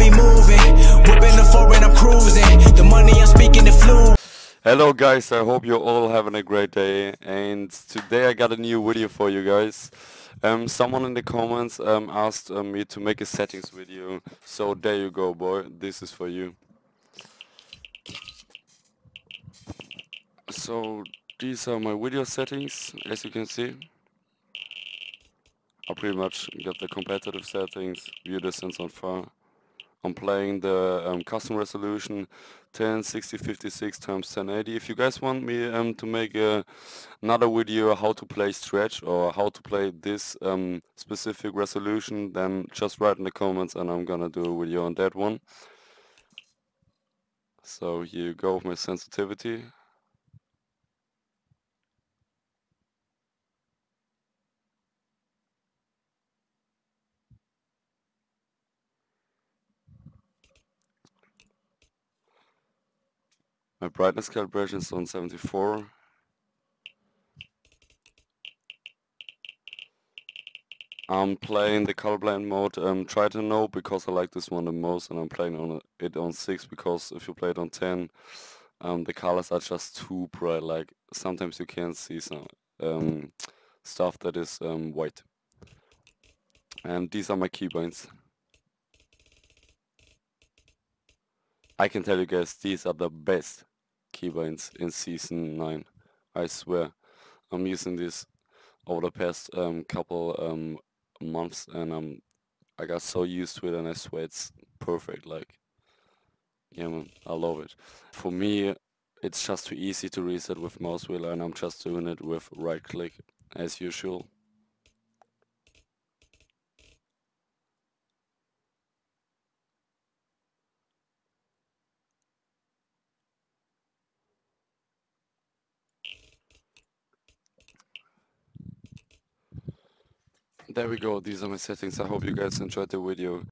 be moving. Whipping the I'm cruising. The money I'm speaking the flu. Hello guys, I hope you're all having a great day and today I got a new video for you guys. Um, someone in the comments um, asked um, me to make a settings video, so there you go boy, this is for you. So these are my video settings, as you can see. I pretty much got the competitive settings, view distance on far. I'm playing the um, custom resolution 106056 times 1080. If you guys want me um, to make a, another video how to play stretch or how to play this um, specific resolution, then just write in the comments and I'm gonna do a video on that one. So here you go with my sensitivity. My brightness calibration is on 74. I'm playing the colorblind mode um, Tritanope because I like this one the most and I'm playing on it on 6 because if you play it on 10 um, the colors are just too bright like sometimes you can't see some um, stuff that is um, white. And these are my keybinds. I can tell you guys these are the best keybinds in season 9. I swear. I'm using this over the past um, couple um, months and um, I got so used to it and I swear it's perfect like yeah man I love it for me it's just too easy to reset with mouse wheel and I'm just doing it with right click as usual There we go, these are my settings. I hope you guys enjoyed the video.